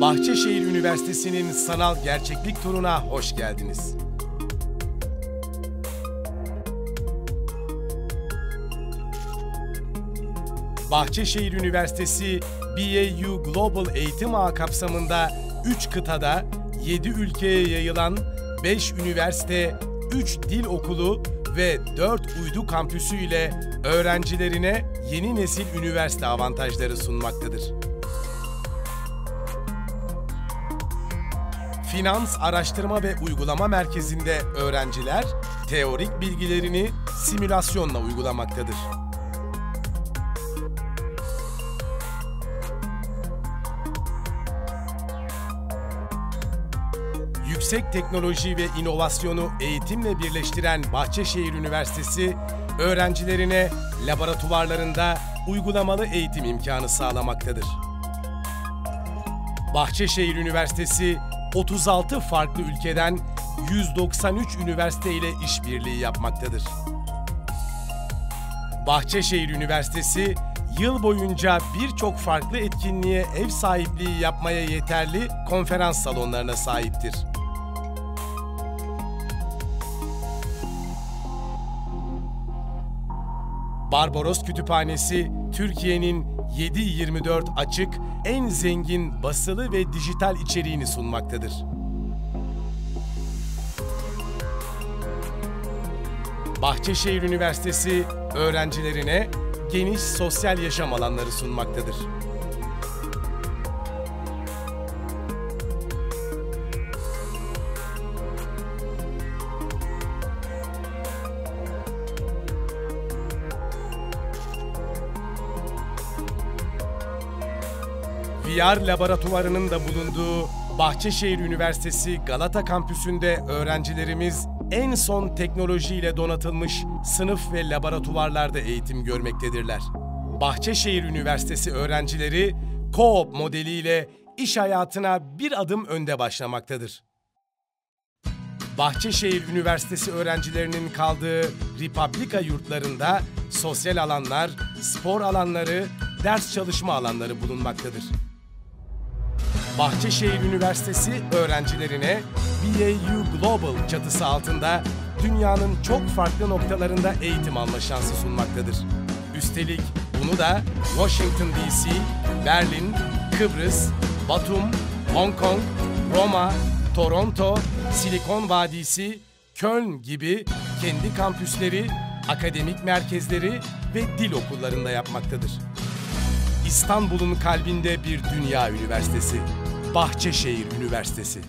Bahçeşehir Üniversitesi'nin sanal gerçeklik turuna hoş geldiniz. Bahçeşehir Üniversitesi BAU Global Eğitim Ağı kapsamında 3 kıtada 7 ülkeye yayılan 5 üniversite, 3 dil okulu ve 4 uydu kampüsü ile öğrencilerine yeni nesil üniversite avantajları sunmaktadır. Finans Araştırma ve Uygulama Merkezi'nde öğrenciler teorik bilgilerini simülasyonla uygulamaktadır. Yüksek teknoloji ve inovasyonu eğitimle birleştiren Bahçeşehir Üniversitesi, öğrencilerine laboratuvarlarında uygulamalı eğitim imkanı sağlamaktadır. Bahçeşehir Üniversitesi 36 farklı ülkeden 193 üniversite ile işbirliği yapmaktadır. Bahçeşehir Üniversitesi yıl boyunca birçok farklı etkinliğe ev sahipliği yapmaya yeterli konferans salonlarına sahiptir. Barbaros Kütüphanesi, Türkiye'nin 7-24 açık, en zengin basılı ve dijital içeriğini sunmaktadır. Bahçeşehir Üniversitesi öğrencilerine geniş sosyal yaşam alanları sunmaktadır. VR laboratuvarının da bulunduğu Bahçeşehir Üniversitesi Galata Kampüsü'nde öğrencilerimiz en son teknolojiyle donatılmış sınıf ve laboratuvarlarda eğitim görmektedirler. Bahçeşehir Üniversitesi öğrencileri co-op modeliyle iş hayatına bir adım önde başlamaktadır. Bahçeşehir Üniversitesi öğrencilerinin kaldığı Republika yurtlarında sosyal alanlar, spor alanları, ders çalışma alanları bulunmaktadır. Bahçeşehir Üniversitesi öğrencilerine BAU Global çatısı altında dünyanın çok farklı noktalarında eğitim alma şansı sunmaktadır. Üstelik bunu da Washington DC, Berlin, Kıbrıs, Batum, Hong Kong, Roma, Toronto, Silikon Vadisi, Köln gibi kendi kampüsleri, akademik merkezleri ve dil okullarında yapmaktadır. İstanbul'un kalbinde bir dünya üniversitesi. Bahçeşehir Üniversitesi.